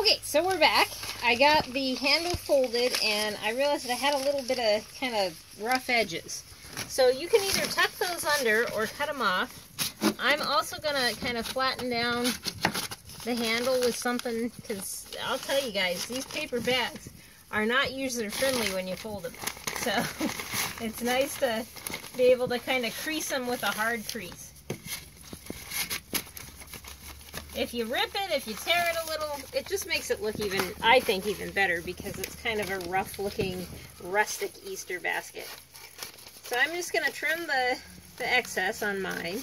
Okay, so we're back. I got the handle folded and I realized that I had a little bit of kind of rough edges. So you can either tuck those under or cut them off. I'm also going to kind of flatten down the handle with something because I'll tell you guys, these paper bags are not user friendly when you fold them. So it's nice to be able to kind of crease them with a hard crease. If you rip it, if you tear it a little, it just makes it look even, I think, even better because it's kind of a rough looking rustic Easter basket. So I'm just going to trim the, the excess on mine.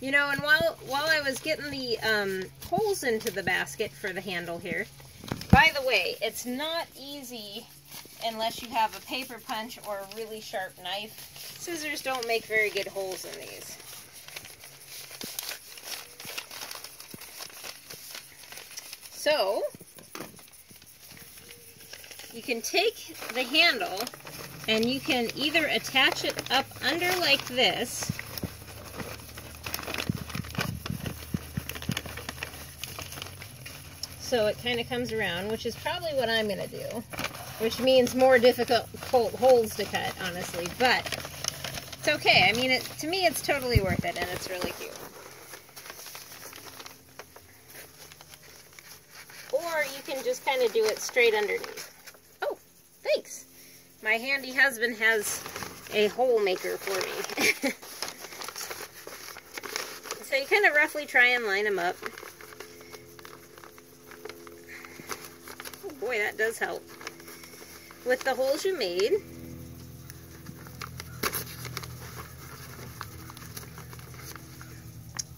You know, and while, while I was getting the um, holes into the basket for the handle here, by the way, it's not easy unless you have a paper punch or a really sharp knife. Scissors don't make very good holes in these. So, you can take the handle and you can either attach it up under like this so it kind of comes around, which is probably what I'm going to do, which means more difficult holes to cut, honestly, but it's okay. I mean, it, to me, it's totally worth it, and it's really cute. Or you can just kind of do it straight underneath. Oh, thanks. My handy husband has a hole maker for me. so you kind of roughly try and line them up. Oh boy, that does help. With the holes you made,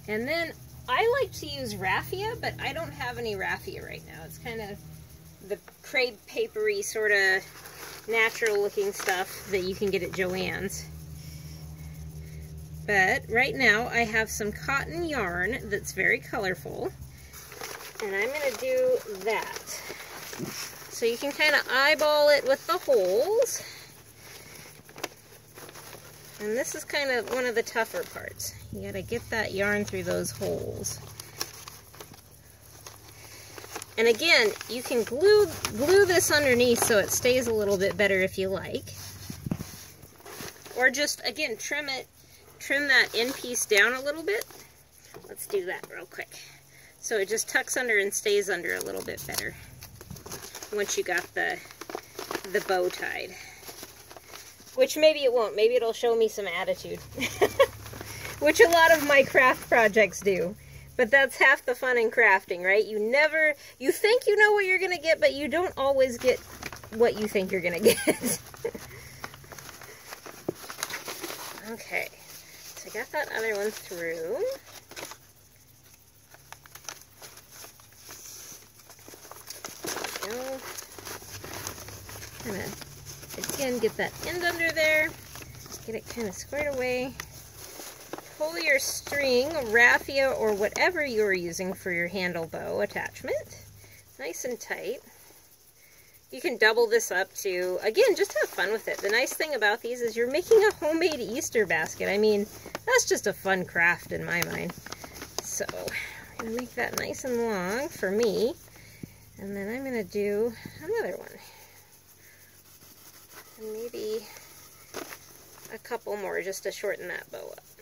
And then I like to use raffia, but I don't have any raffia right now. It's kind of the crepe papery sort of natural looking stuff that you can get at Joann's. But right now I have some cotton yarn that's very colorful. And I'm going to do that. So you can kind of eyeball it with the holes. And this is kind of one of the tougher parts. You gotta get that yarn through those holes. And again, you can glue, glue this underneath so it stays a little bit better if you like. Or just, again, trim it, trim that end piece down a little bit. Let's do that real quick. So it just tucks under and stays under a little bit better once you got the, the bow tied. Which maybe it won't. Maybe it'll show me some attitude. Which a lot of my craft projects do. But that's half the fun in crafting, right? You never, you think you know what you're going to get, but you don't always get what you think you're going to get. okay. So I got that other one through. Go. Kind of Again, get that end under there. Get it kind of squared away. Pull your string, raffia, or whatever you're using for your handle bow attachment. Nice and tight. You can double this up to, again, just have fun with it. The nice thing about these is you're making a homemade Easter basket. I mean, that's just a fun craft in my mind. So, I'm going to make that nice and long for me. And then I'm going to do another one and maybe a couple more just to shorten that bow up.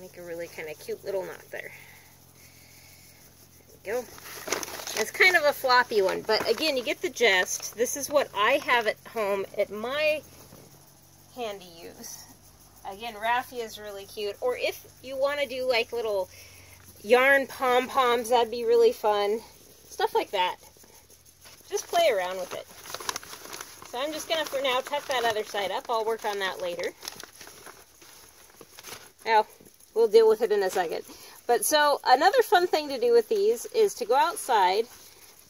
Make a really kind of cute little knot there. There we go. It's kind of a floppy one, but again, you get the gist. This is what I have at home at my handy use. Again, raffia is really cute. Or if you want to do like little yarn pom-poms, that'd be really fun. Stuff like that. Just play around with it. So I'm just going to, for now, tuck that other side up. I'll work on that later. Well, we'll deal with it in a second. But so, another fun thing to do with these is to go outside,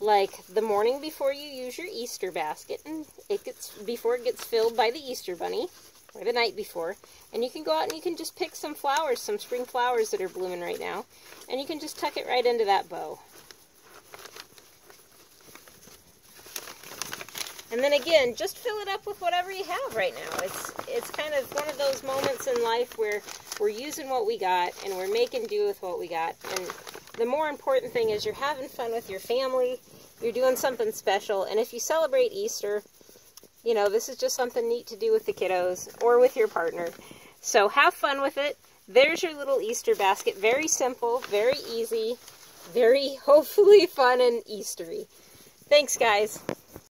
like the morning before you use your Easter basket, and it gets, before it gets filled by the Easter bunny, or the night before, and you can go out and you can just pick some flowers, some spring flowers that are blooming right now, and you can just tuck it right into that bow. And then again, just fill it up with whatever you have right now. It's it's kind of one of those moments in life where we're using what we got and we're making do with what we got. And the more important thing is you're having fun with your family. You're doing something special. And if you celebrate Easter, you know, this is just something neat to do with the kiddos or with your partner. So have fun with it. There's your little Easter basket. Very simple, very easy, very hopefully fun and Eastery. Thanks, guys.